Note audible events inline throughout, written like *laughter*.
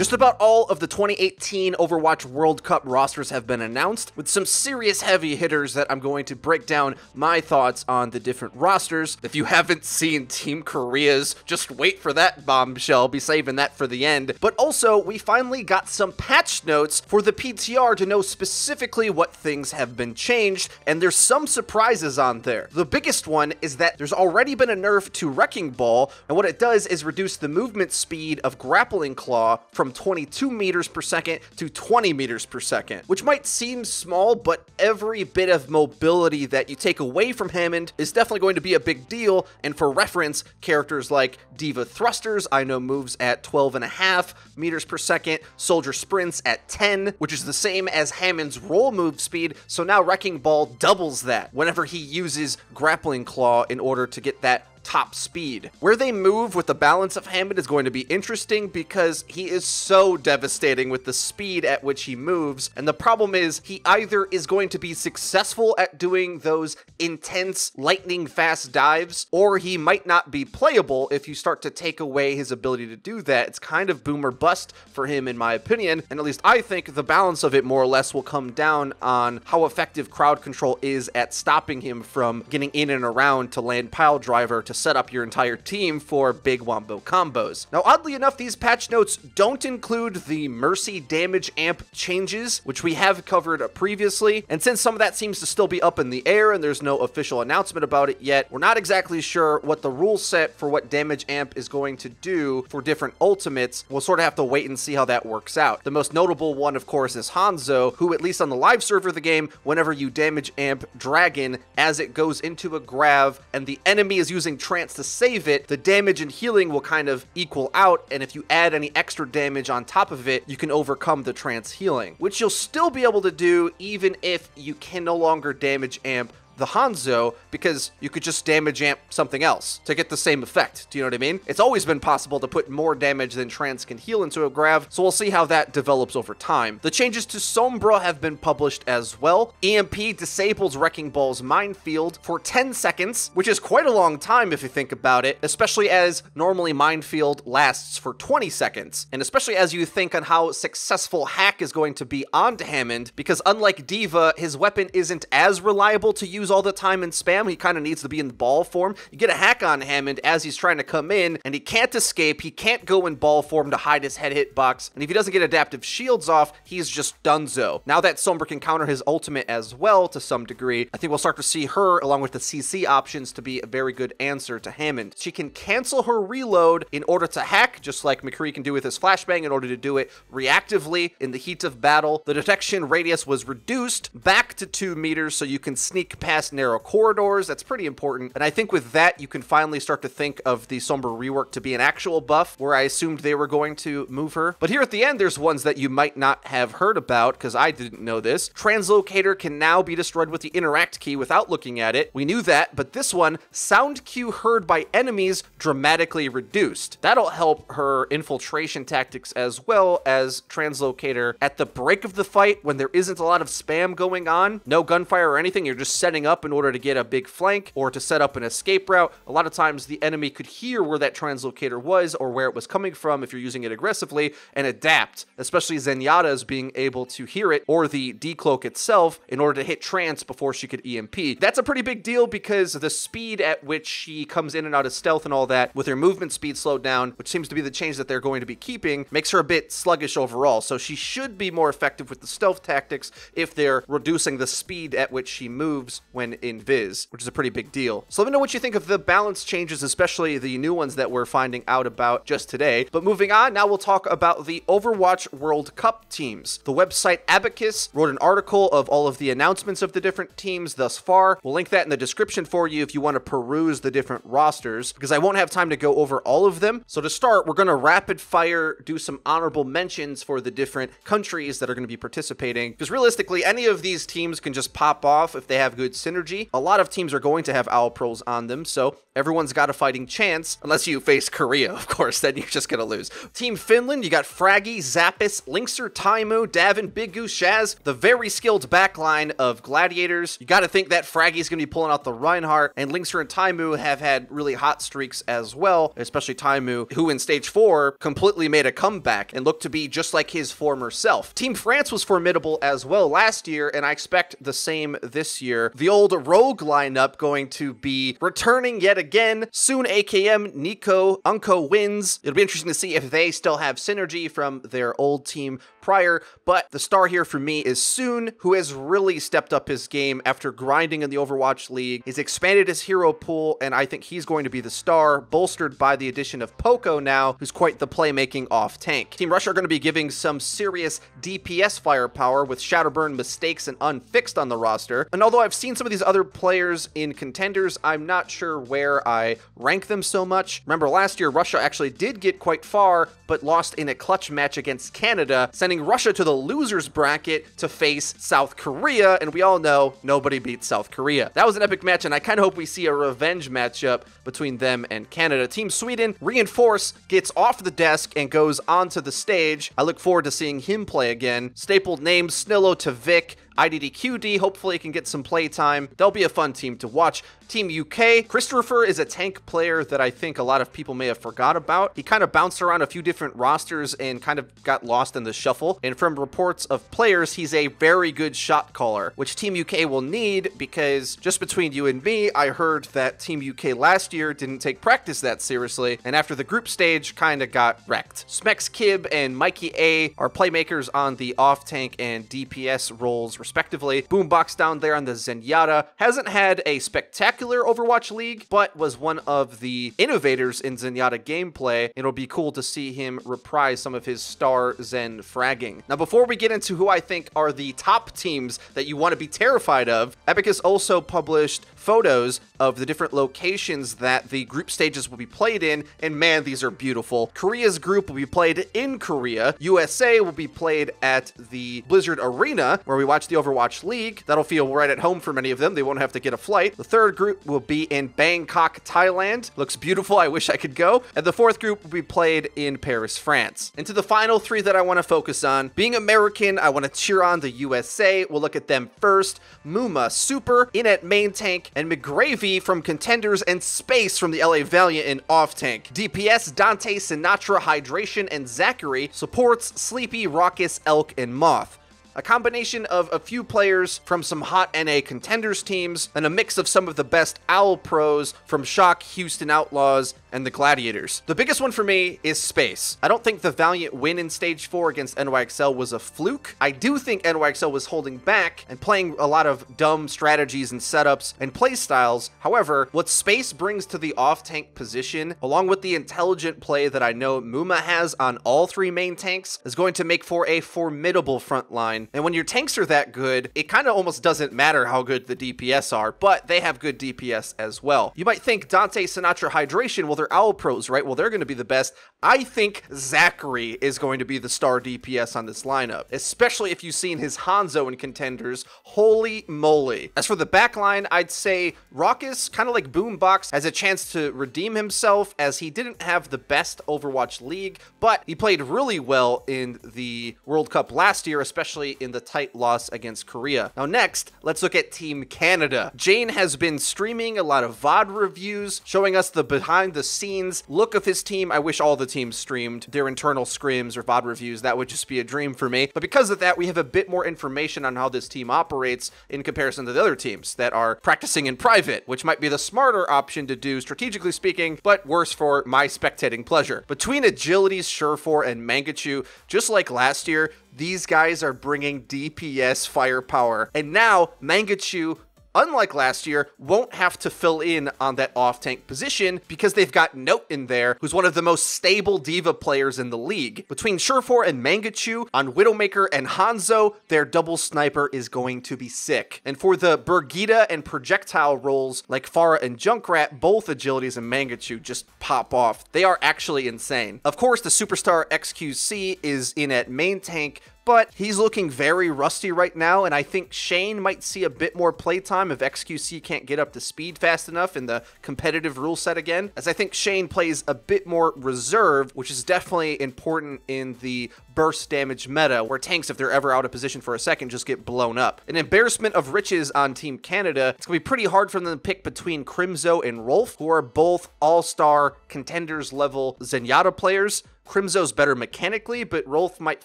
Just about all of the 2018 Overwatch World Cup rosters have been announced, with some serious heavy hitters that I'm going to break down my thoughts on the different rosters. If you haven't seen Team Korea's, just wait for that bombshell, be saving that for the end. But also, we finally got some patch notes for the PTR to know specifically what things have been changed, and there's some surprises on there. The biggest one is that there's already been a nerf to Wrecking Ball, and what it does is reduce the movement speed of Grappling Claw from 22 meters per second to 20 meters per second, which might seem small, but every bit of mobility that you take away from Hammond is definitely going to be a big deal. And for reference, characters like D.Va Thrusters, I know moves at 12 and a half meters per second, Soldier sprints at 10, which is the same as Hammond's roll move speed. So now Wrecking Ball doubles that whenever he uses Grappling Claw in order to get that top speed. Where they move with the balance of Hammond is going to be interesting because he is so devastating with the speed at which he moves. And the problem is he either is going to be successful at doing those intense lightning fast dives, or he might not be playable if you start to take away his ability to do that. It's kind of boomer bust for him in my opinion. And at least I think the balance of it more or less will come down on how effective crowd control is at stopping him from getting in and around to land pile driver to set up your entire team for big wombo combos. Now, oddly enough, these patch notes don't include the Mercy damage amp changes, which we have covered previously. And since some of that seems to still be up in the air and there's no official announcement about it yet, we're not exactly sure what the rule set for what damage amp is going to do for different ultimates. We'll sort of have to wait and see how that works out. The most notable one, of course, is Hanzo, who, at least on the live server of the game, whenever you damage amp Dragon as it goes into a grav and the enemy is using trance to save it, the damage and healing will kind of equal out, and if you add any extra damage on top of it, you can overcome the trance healing, which you'll still be able to do even if you can no longer damage amp the Hanzo because you could just damage amp something else to get the same effect. Do you know what I mean? It's always been possible to put more damage than Trance can heal into a Grav, so we'll see how that develops over time. The changes to Sombra have been published as well. EMP disables Wrecking Ball's Minefield for 10 seconds, which is quite a long time if you think about it, especially as normally Minefield lasts for 20 seconds. And especially as you think on how successful Hack is going to be onto Hammond, because unlike D.Va, his weapon isn't as reliable to use all the time in spam. He kind of needs to be in ball form. You get a hack on Hammond as he's trying to come in, and he can't escape. He can't go in ball form to hide his head hitbox. And if he doesn't get adaptive shields off, he's just donezo. Now that Sombra can counter his ultimate as well to some degree, I think we'll start to see her, along with the CC options, to be a very good answer to Hammond. She can cancel her reload in order to hack, just like McCree can do with his flashbang in order to do it reactively in the heat of battle. The detection radius was reduced back to two meters so you can sneak past narrow corridors. That's pretty important. And I think with that, you can finally start to think of the Sombra rework to be an actual buff, where I assumed they were going to move her. But here at the end, there's ones that you might not have heard about, because I didn't know this. Translocator can now be destroyed with the interact key without looking at it. We knew that, but this one, sound cue heard by enemies dramatically reduced. That'll help her infiltration tactics as well as Translocator at the break of the fight when there isn't a lot of spam going on. No gunfire or anything, you're just setting up in order to get a big flank or to set up an escape route. A lot of times the enemy could hear where that translocator was or where it was coming from if you're using it aggressively and adapt, especially Zenyatta's being able to hear it or the decloak itself in order to hit trance before she could EMP. That's a pretty big deal because the speed at which she comes in and out of stealth and all that with her movement speed slowed down, which seems to be the change that they're going to be keeping, makes her a bit sluggish overall. So she should be more effective with the stealth tactics if they're reducing the speed at which she moves when in Viz, which is a pretty big deal. So let me know what you think of the balance changes, especially the new ones that we're finding out about just today. But moving on, now we'll talk about the Overwatch World Cup teams. The website Abacus wrote an article of all of the announcements of the different teams thus far. We'll link that in the description for you if you want to peruse the different rosters, because I won't have time to go over all of them. So to start, we're going to rapid fire do some honorable mentions for the different countries that are going to be participating, because realistically, any of these teams can just pop off if they have good synergy. A lot of teams are going to have OWL Pros on them, so everyone's got a fighting chance, unless you face Korea, *laughs* of course, then you're just gonna lose. Team Finland, you got Fragi, Zappis, Linkzr, Taimou, Davin, BigGoose, Shaz, the very skilled backline of Gladiators. You gotta think that Fragi's gonna be pulling out the Reinhardt, and Linkzr and Taimou have had really hot streaks as well, especially Taimou, who in stage four completely made a comeback and looked to be just like his former self. Team France was formidable as well last year, and I expect the same this year. The old rogue lineup going to be returning yet again. Soon AKM, NiCO, uNKOE wins. It'll be interesting to see if they still have synergy from their old team prior, but the star here for me is Soon, who has really stepped up his game after grinding in the Overwatch League. He's expanded his hero pool, and I think he's going to be the star, bolstered by the addition of Poko now, who's quite the playmaking off tank. Team Rush are going to be giving some serious DPS firepower with Shadowburn mistakes and unfixed on the roster. And although I've seen some of these other players in contenders, I'm not sure where I rank them so much. Remember last year, Russia actually did get quite far, but lost in a clutch match against Canada, sending Russia to the losers bracket to face South Korea, and we all know nobody beats South Korea. That was an epic match, and I kind of hope we see a revenge matchup between them and Canada. Team Sweden, Reinforce, gets off the desk and goes onto the stage. I look forward to seeing him play again. Stapled names, Snillo to Vic, IDDQD hopefully can get some playtime. They'll be a fun team to watch. Team UK, Christopher is a tank player that I think a lot of people may have forgot about. He kind of bounced around a few different rosters and kind of got lost in the shuffle. And from reports of players, he's a very good shot caller, which Team UK will need because just between you and me, I heard that Team UK last year didn't take practice that seriously, and after the group stage, kind of got wrecked. Smex Kib and Mikey A are playmakers on the off tank and DPS roles, respectively. Boombox down there on the Zenyatta hasn't had a spectacular Overwatch League, but was one of the innovators in Zenyatta gameplay. It'll be cool to see him reprise some of his star Zen fragging. Now, before we get into who I think are the top teams that you want to be terrified of, Abacus also published photos of the different locations that the group stages will be played in, and man, these are beautiful. Korea's group will be played in Korea. USA will be played at the Blizzard Arena, where we watch the Overwatch League. That'll feel right at home for many of them. They won't have to get a flight. The third group will be in Bangkok, Thailand. Looks beautiful. I wish I could go. And the fourth group will be played in Paris, France. And to the final three that I want to focus on. Being American, I want to cheer on the USA. We'll look at them first. Muma Super in at main tank, and McGravy from Contenders and Space from the LA Valiant in off tank. DPS, Dante, Sinatraa, Hydration, and Zachareee supports Sleepy, Rawkus, Elk, and Moth a combination of a few players from some hot NA contenders teams, and a mix of some of the best OWL pros from Shock, Houston Outlaws, and the Gladiators. The biggest one for me is Space. I don't think the Valiant win in Stage 4 against NYXL was a fluke. I do think NYXL was holding back and playing a lot of dumb strategies and setups and playstyles. However, what Space brings to the off-tank position, along with the intelligent play that I know Muma has on all three main tanks, is going to make for a formidable front line. And when your tanks are that good, it kind of almost doesn't matter how good the DPS are, but they have good DPS as well. You might think Dante Sinatraa Hydration, well, they're OWL pros, right? Well, they're going to be the best. I think Zachareee is going to be the star DPS on this lineup, especially if you've seen his Hanzo in contenders. Holy moly. As for the backline, I'd say Rawkus, kind of like Boombox, has a chance to redeem himself as he didn't have the best Overwatch League, but he played really well in the World Cup last year, especially in the tight loss against Korea. Now, next, let's look at Team Canada. Jayne has been streaming a lot of VOD reviews, showing us the behind the scenes look of his team. I wish all the teams streamed their internal scrims or VOD reviews. That would just be a dream for me. But because of that, we have a bit more information on how this team operates in comparison to the other teams that are practicing in private, which might be the smarter option to do strategically speaking, but worse for my spectating pleasure. Between Agilities, Surefour, and Mangachu, just like last year, these guys are bringing DPS firepower. And now Mangachu unlike last year, won't have to fill in on that off tank position because they've got Note in there, who's one of the most stable D.Va players in the league. Between Surefour and Mangachu on Widowmaker and Hanzo, their double sniper is going to be sick. And for the Brigitte and projectile roles like Pharah and Junkrat, both agilities and Mangachu just pop off. They are actually insane. Of course, the superstar XQC is in at main tank, but he's looking very rusty right now, and I think Shane might see a bit more playtime if XQC can't get up to speed fast enough in the competitive rule set again, as I think Shane plays a bit more reserved, which is definitely important in the burst damage meta, where tanks, if they're ever out of position for a second, just get blown up. An embarrassment of riches on Team Canada. It's going to be pretty hard for them to pick between Crimzo and Rolf, who are both all-star contenders level Zenyatta players. Crimzo's better mechanically, but Rolf might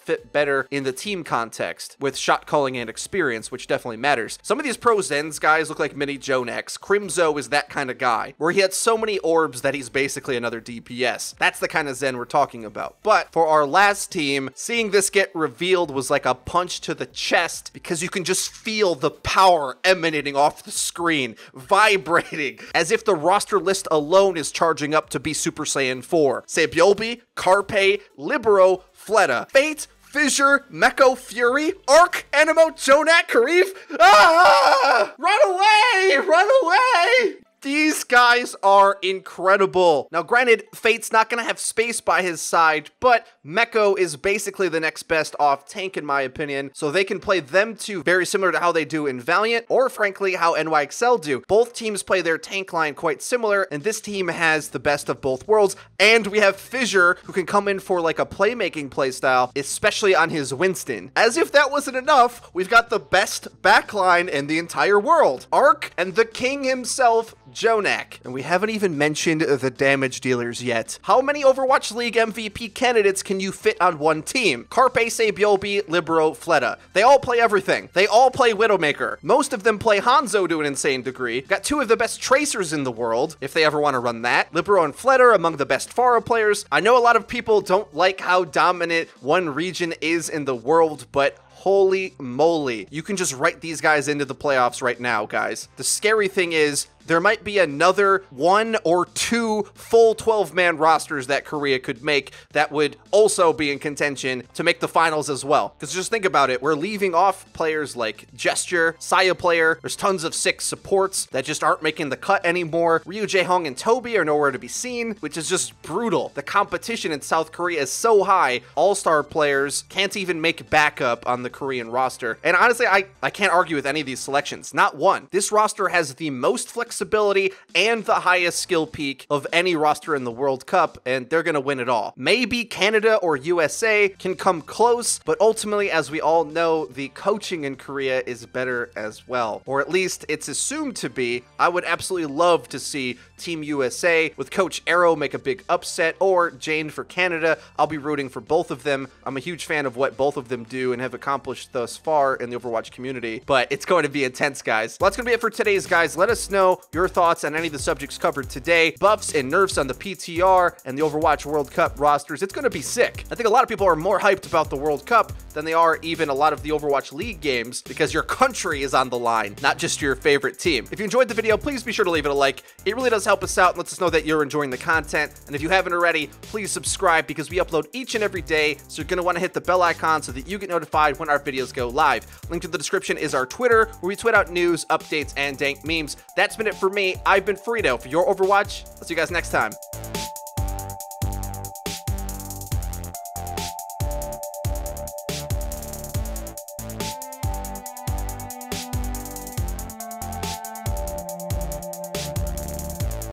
fit better in the team context with shot calling and experience, which definitely matters. Some of these pro Zens guys look like mini JJoNaks. Crimzo is that kind of guy, where he had so many orbs that he's basically another DPS. That's the kind of Zen we're talking about. But for our last team, seeing this get revealed was like a punch to the chest because you can just feel the power emanating off the screen, vibrating, as if the roster list alone is charging up to be Super Saiyan 4. Saebyeolbe, Carpe, Libero, Fleta, Fate, Fissure, Meko Fury, ArK, Anamo, JJoNak, Karif. Ah! Run away! Run away! These guys are incredible. Now, granted, Fate's not going to have space by his side, but Meko is basically the next best off tank, in my opinion, so they can play them two very similar to how they do in Valiant, or frankly, how NYXL do. Both teams play their tank line quite similar, and this team has the best of both worlds, and we have Fissure, who can come in for like a playmaking playstyle, especially on his Winston. As if that wasn't enough, we've got the best backline in the entire world. ArK and the king himself, JJoNak. And we haven't even mentioned the damage dealers yet. How many Overwatch League MVP candidates can you fit on one team? Carpe, Saebyeolbe, Libero, Fleta. They all play everything. They all play Widowmaker. Most of them play Hanzo to an insane degree. Got two of the best tracers in the world, if they ever want to run that. Libero and Fleta are among the best Pharah players. I know a lot of people don't like how dominant one region is in the world, but holy moly. You can just write these guys into the playoffs right now, guys. The scary thing is there might be another one or two full 12 man rosters that Korea could make that would also be in contention to make the finals as well. Because just think about it, we're leaving off players like Gesture, Saya player, there's tons of six supports that just aren't making the cut anymore. Ryu Jae-hong and Tobi are nowhere to be seen, which is just brutal. The competition in South Korea is so high, all-star players can't even make backup on the Korean roster. And honestly, I, I can't argue with any of these selections. Not one. This roster has the most flexibility and the highest skill peak of any roster in the World Cup, and they're going to win it all. Maybe Canada or USA can come close, but ultimately, as we all know, the coaching in Korea is better as well. Or at least it's assumed to be. I would absolutely love to see Team USA with Coach Aero make a big upset, or Jayne for Canada. I'll be rooting for both of them. I'm a huge fan of what both of them do and have accomplished thus far in the Overwatch community, but it's going to be intense, guys. Well, that's going to be it for today's, guys. Let us know your thoughts on any of the subjects covered today, buffs and nerfs on the PTR and the Overwatch World Cup rosters. It's going to be sick. I think a lot of people are more hyped about the World Cup than they are even a lot of the Overwatch League games because your country is on the line, not just your favorite team. If you enjoyed the video, please be sure to leave it a like. It really does help us out and lets us know that you're enjoying the content. And if you haven't already, please subscribe because we upload each and every day. So you're going to want to hit the bell icon so that you get notified when our videos go live. Link to the description is our Twitter where we tweet out news, updates, and dank memes. That's been it for me. I've been Frito for your Overwatch. I'll see you guys next time.